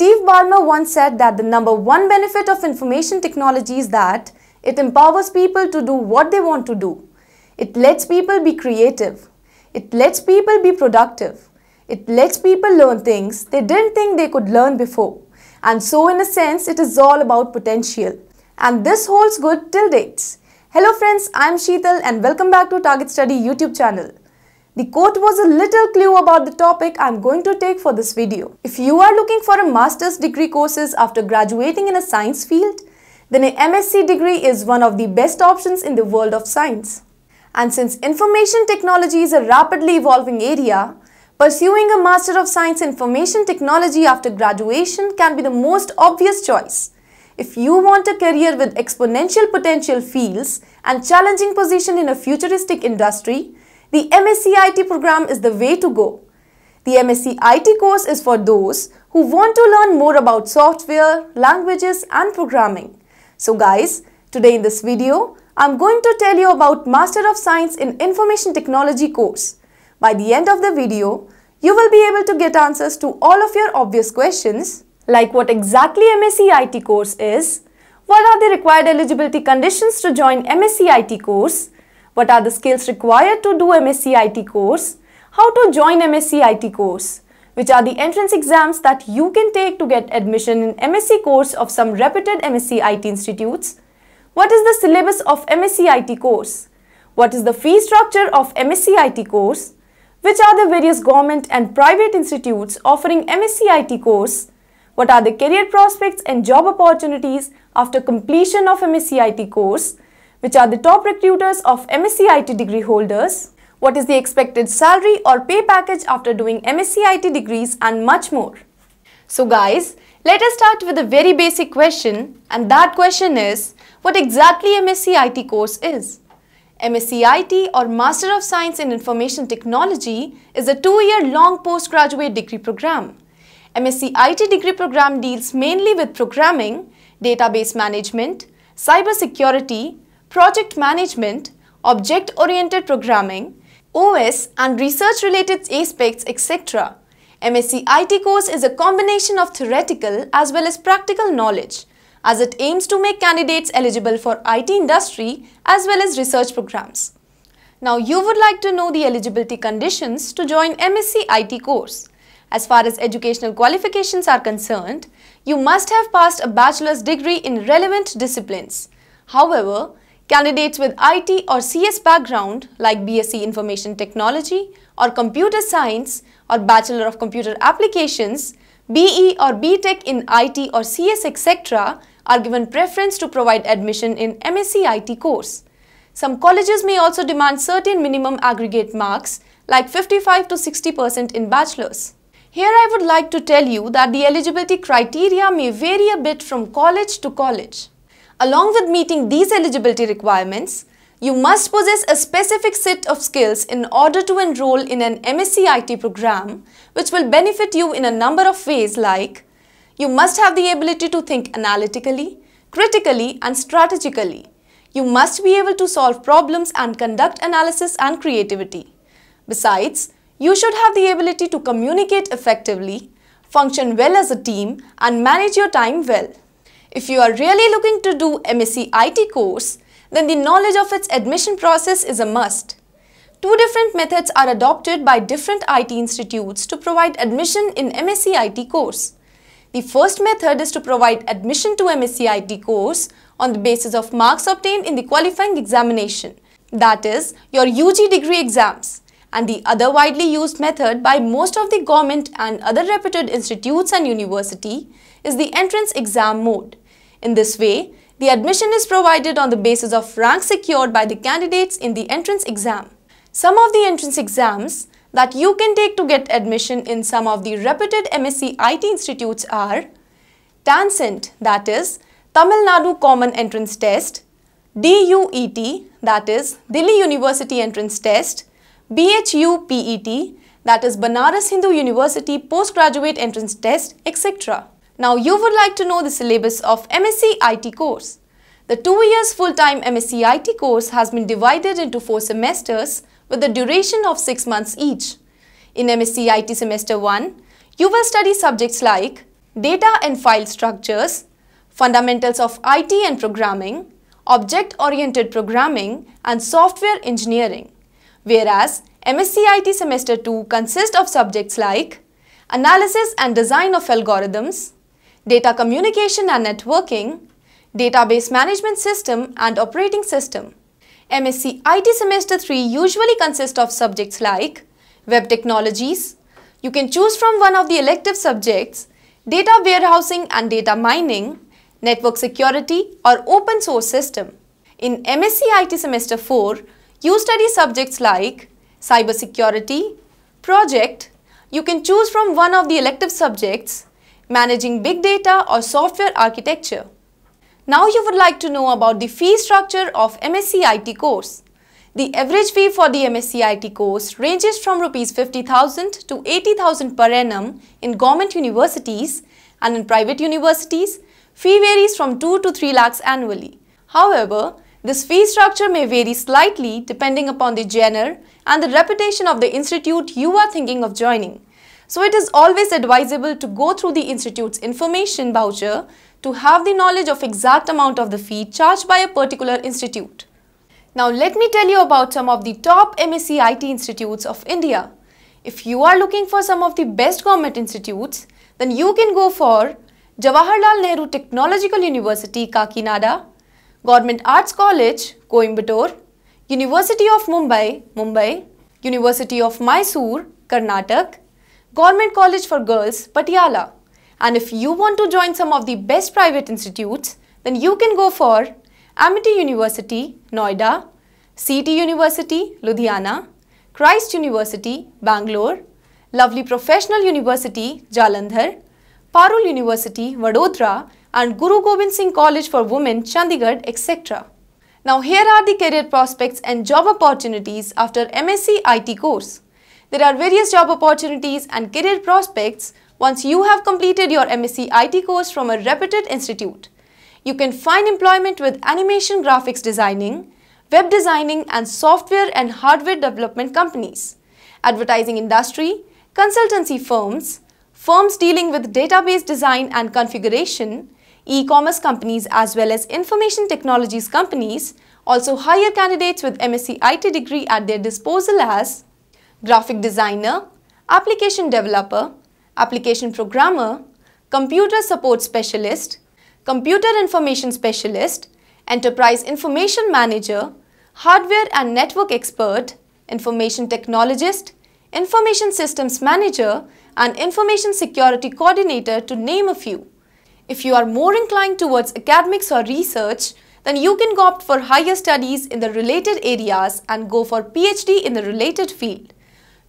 Steve Ballmer once said that the number one benefit of information technology is that it empowers people to do what they want to do. It lets people be creative. It lets people be productive. It lets people learn things they didn't think they could learn before. And so in a sense, it is all about potential. And this holds good till dates. Hello friends, I am Sheetal and welcome back to Target Study YouTube channel. The quote was a little clue about the topic I am going to take for this video. If you are looking for a master's degree courses after graduating in a science field, then a MSc degree is one of the best options in the world of science. And since information technology is a rapidly evolving area, pursuing a Master of Science Information Technology after graduation can be the most obvious choice. If you want a career with exponential potential fields and challenging position in a futuristic industry, the MSc IT program is the way to go. The MSc IT course is for those who want to learn more about software, languages and programming. So guys, today in this video, I'm going to tell you about Master of Science in Information Technology course. By the end of the video, you will be able to get answers to all of your obvious questions like what exactly MSc IT course is, what are the required eligibility conditions to join MSc IT course, what are the skills required to do MSc IT course, how to join MSc IT course, which are the entrance exams that you can take to get admission in MSc course of some reputed MSc IT institutes, what is the syllabus of MSc IT course, what is the fee structure of MSc IT course, which are the various government and private institutes offering MSc IT course, what are the career prospects and job opportunities after completion of MSc IT course, which are the top recruiters of MSc IT degree holders, what is the expected salary or pay package after doing MSc IT degrees and much more. So guys, let us start with a very basic question and that question is, what exactly MSc IT course is? MSc IT or Master of Science in Information Technology is a two-year long postgraduate degree program. MSc IT degree program deals mainly with programming, database management, cybersecurity, project management, object-oriented programming, OS and research-related aspects, etc. MSc IT course is a combination of theoretical as well as practical knowledge as it aims to make candidates eligible for IT industry as well as research programs. Now you would like to know the eligibility conditions to join MSc IT course. As far as educational qualifications are concerned, you must have passed a bachelor's degree in relevant disciplines. However, candidates with IT or CS background like BSc Information Technology or Computer Science or Bachelor of Computer Applications, BE or BTech in IT or CS etc. are given preference to provide admission in MSc IT course. Some colleges may also demand certain minimum aggregate marks like 55 to 60% in bachelor's. Here I would like to tell you that the eligibility criteria may vary a bit from college to college. Along with meeting these eligibility requirements, you must possess a specific set of skills in order to enroll in an MSc IT program which will benefit you in a number of ways like you must have the ability to think analytically, critically and strategically. You must be able to solve problems and conduct analysis and creativity. Besides, you should have the ability to communicate effectively, function well as a team and manage your time well. If you are really looking to do MSc IT course, then the knowledge of its admission process is a must. Two different methods are adopted by different IT institutes to provide admission in MSc IT course. The first method is to provide admission to MSc IT course on the basis of marks obtained in the qualifying examination, that is, your UG degree exams and the other widely used method by most of the government and other reputed institutes and university is the entrance exam mode. In this way, the admission is provided on the basis of rank secured by the candidates in the entrance exam. Some of the entrance exams that you can take to get admission in some of the reputed MSc IT institutes are TANCET that is Tamil Nadu Common Entrance Test, DUET that is Delhi University Entrance Test, BHU PET that is Banaras Hindu University Postgraduate Entrance Test etc. Now you would like to know the syllabus of MSc IT course. The two years full-time MSc IT course has been divided into four semesters with a duration of six months each. In MSc IT semester 1, you will study subjects like data and file structures, fundamentals of IT and programming, object-oriented programming and software engineering. Whereas MSc IT Semester 2 consists of subjects like analysis and design of algorithms, data communication and networking, database management system and operating system. MSc IT Semester 3 usually consists of subjects like web technologies. You can choose from one of the elective subjects, data warehousing and data mining, network security or open source system. In MSc IT Semester 4, you study subjects like cybersecurity, project, you can choose from one of the elective subjects, managing big data or software architecture. Now you would like to know about the fee structure of MSc IT course. The average fee for the MSc IT course ranges from Rs 50,000 to 80,000 per annum in government universities and in private universities, fee varies from 2 to 3 lakhs annually. However, this fee structure may vary slightly depending upon the genre and the reputation of the institute you are thinking of joining. So it is always advisable to go through the institute's information voucher to have the knowledge of exact amount of the fee charged by a particular institute. Now let me tell you about some of the top MSc IT institutes of India. If you are looking for some of the best government institutes, then you can go for Jawaharlal Nehru Technological University, Kakinada, Government Arts College, Coimbatore, University of Mumbai, Mumbai, University of Mysore, Karnataka, Government College for Girls, Patiala. And if you want to join some of the best private institutes, then you can go for Amity University, Noida, CT University, Ludhiana, Christ University, Bangalore, Lovely Professional University, Jalandhar, Parul University, Vadodara and Guru Gobind Singh College for Women, Chandigarh, etc. Now here are the career prospects and job opportunities after MSc IT course. There are various job opportunities and career prospects once you have completed your MSc IT course from a reputed institute. You can find employment with animation graphics designing, web designing and software and hardware development companies, advertising industry, consultancy firms, firms dealing with database design and configuration, e-commerce companies as well as information technologies companies also hire candidates with MSc IT degree at their disposal as graphic designer, application developer, application programmer, computer support specialist, computer information specialist, enterprise information manager, hardware and network expert, information technologist, information systems manager and information security coordinator to name a few. If you are more inclined towards academics or research, then you can go opt for higher studies in the related areas and go for PhD in the related field.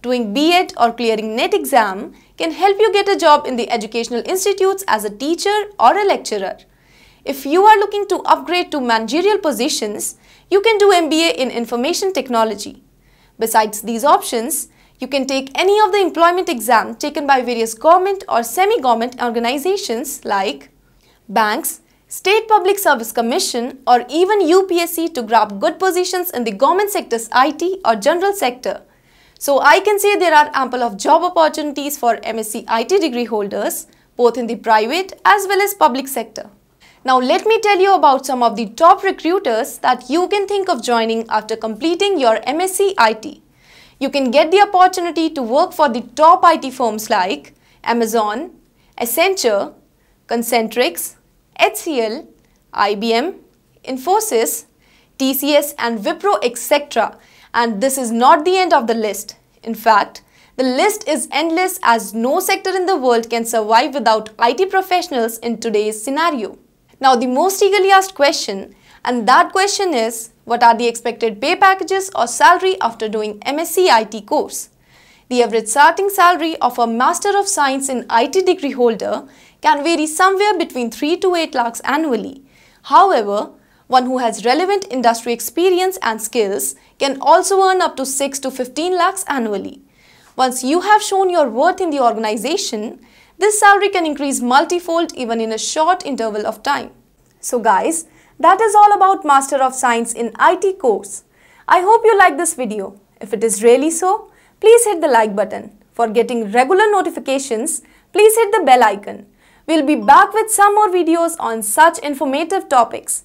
Doing B.Ed or clearing NET exam can help you get a job in the educational institutes as a teacher or a lecturer. If you are looking to upgrade to managerial positions, you can do MBA in Information Technology. Besides these options, you can take any of the employment exam taken by various government or semi-government organizations like banks, State Public Service Commission or even UPSC to grab good positions in the government sector's IT or general sector. So I can say there are ample of job opportunities for MSc IT degree holders both in the private as well as public sector. Now let me tell you about some of the top recruiters that you can think of joining after completing your MSc IT you can get the opportunity to work for the top IT firms like Amazon, Accenture, Concentrix, HCL, IBM, Infosys, TCS and Wipro etc. And this is not the end of the list. In fact, the list is endless as no sector in the world can survive without IT professionals in today's scenario. Now the most eagerly asked question and that question is what are the expected pay packages or salary after doing MSc IT course? The average starting salary of a Master of Science in IT degree holder can vary somewhere between 3 to 8 lakhs annually. However, one who has relevant industry experience and skills can also earn up to 6 to 15 lakhs annually. Once you have shown your worth in the organization, this salary can increase multifold even in a short interval of time. So guys, that is all about Master of Science in IT course. I hope you like this video. If it is really so, please hit the like button. For getting regular notifications, please hit the bell icon. We'll be back with some more videos on such informative topics.